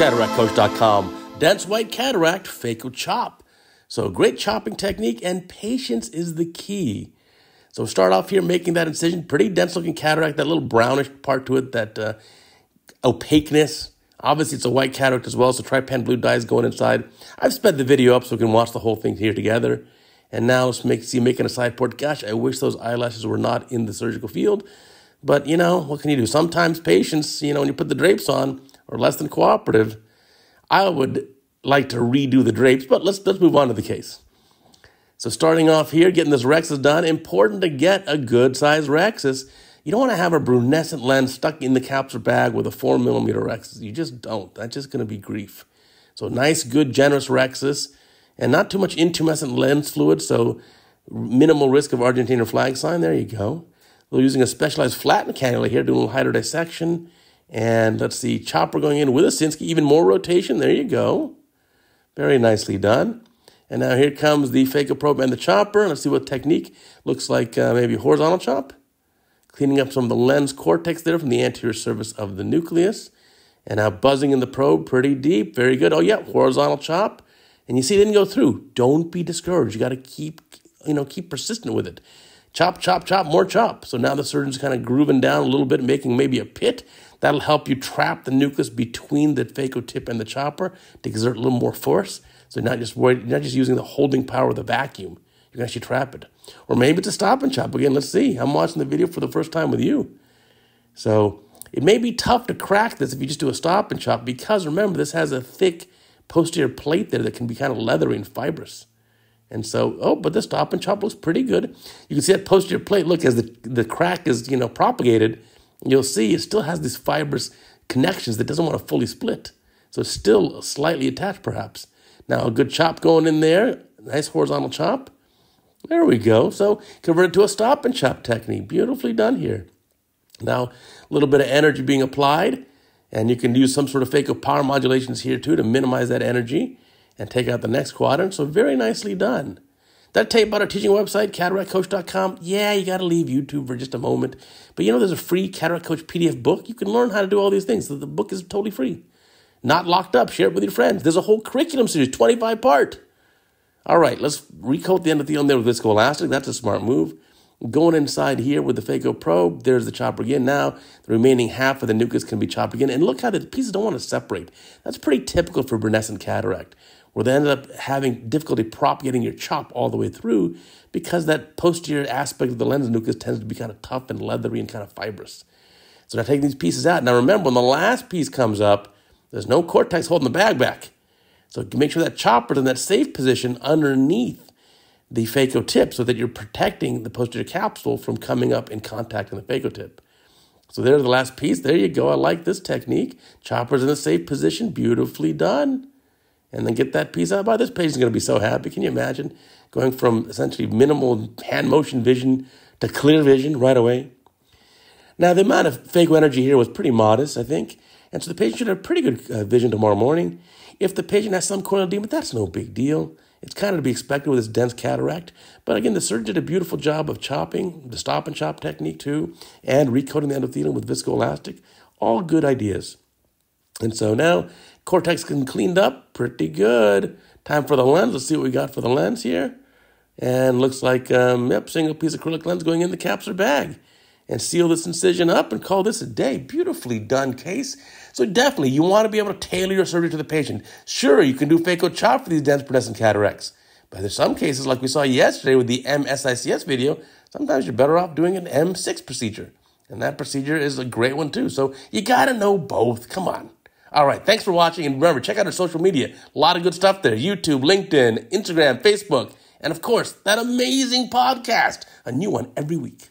CataractCoach.com. Dense white cataract, phaco chop. So great chopping technique and patience is the key. So start off here making that incision, pretty dense looking cataract, that little brownish part to it, that uh, opaqueness. Obviously, it's a white cataract as well, so trypan blue dye is going inside. I've sped the video up so we can watch the whole thing here together. And now let's make see making a side port. Gosh, I wish those eyelashes were not in the surgical field. But you know, what can you do? Sometimes patients, you know, when you put the drapes on, are less than cooperative. I would like to redo the drapes, but let's let's move on to the case. So starting off here, getting this rhexis done, important to get a good size rhexis. You don't want to have a brunescent lens stuck in the capsular bag with a four millimeter rhexis. You just don't. That's just going to be grief. So nice, good, generous rhexis, and not too much intumescent lens fluid, so minimal risk of Argentinian flag sign. There you go. We're using a specialized flattened cannula here, doing a little hydrodissection. And let's see, chopper going in with a Sinskey, even more rotation. There you go. Very nicely done. And now here comes the phaco probe and the chopper. Let's see what technique looks like. Uh, maybe horizontal chop. Cleaning up some of the lens cortex there from the anterior surface of the nucleus. And now buzzing in the probe pretty deep. Very good. Oh, yeah, horizontal chop. And you see it didn't go through. Don't be discouraged. You got to keep, you know, keep persistent with it. Chop, chop, chop, more chop. So now the surgeon's kind of grooving down a little bit, making maybe a pit. That'll help you trap the nucleus between the phaco tip and the chopper to exert a little more force. So you're not just worried, you're not just using the holding power of the vacuum. You can actually trap it. Or maybe it's a stop and chop. Again, let's see. I'm watching the video for the first time with you. So it may be tough to crack this if you just do a stop and chop because remember, this has a thick posterior plate there that can be kind of leathery and fibrous. And so, oh, but the stop and chop looks pretty good. You can see that posterior plate. Look, as the, the crack is, you know, propagated, you'll see it still has these fibrous connections that doesn't want to fully split. So it's still slightly attached, perhaps. Now, a good chop going in there. Nice horizontal chop. There we go. So convert it to a stop and chop technique. Beautifully done here. Now, a little bit of energy being applied. And you can use some sort of phaco power modulations here too to minimize that energy and take out the next quadrant. So very nicely done. That tape about our teaching website, cataractcoach.com. Yeah, you got to leave YouTube for just a moment. But you know, there's a free Cataract Coach PDF book. You can learn how to do all these things. The book is totally free. Not locked up. Share it with your friends. There's a whole curriculum series, 25 part. All right, let's recoat the endothelium there with viscoelastic. That's a smart move. Going inside here with the phaco probe, there's the chopper again. Now, the remaining half of the nucleus can be chopped again. And look how the pieces don't want to separate. That's pretty typical for brunescent cataract where they ended up having difficulty propagating your chop all the way through because that posterior aspect of the lens nucleus tends to be kind of tough and leathery and kind of fibrous. So now taking these pieces out. Now remember, when the last piece comes up, there's no cortex holding the bag back. So make sure that chopper's in that safe position underneath the phaco tip so that you're protecting the posterior capsule from coming up in contact in the phaco tip. So there's the last piece. There you go. I like this technique. Chopper's in a safe position. Beautifully done and then get that piece out. By this patient's going to be so happy. Can you imagine going from essentially minimal hand motion vision to clear vision right away? Now, the amount of phaco energy here was pretty modest, I think. And so the patient should have pretty good uh, vision tomorrow morning. If the patient has some corneal edema, that's no big deal. It's kind of to be expected with this dense cataract. But again, the surgeon did a beautiful job of chopping, the stop and chop technique too, and recoating the endothelium with viscoelastic. All good ideas. And so now cortex can cleaned up pretty good. Time for the lens. Let's see what we got for the lens here. And looks like, um, yep, single piece acrylic lens going in the capsular bag. And seal this incision up and call this a day. Beautifully done case. So definitely, you want to be able to tailor your surgery to the patient. Sure, you can do phaco chop for these dense brunescent cataracts. But there's some cases, like we saw yesterday with the MSICS video, sometimes you're better off doing an MSICS procedure. And that procedure is a great one too. So you got to know both. Come on. All right. Thanks for watching. And remember, check out our social media. A lot of good stuff there YouTube, LinkedIn, Instagram, Facebook, and of course, that amazing podcast. A new one every week.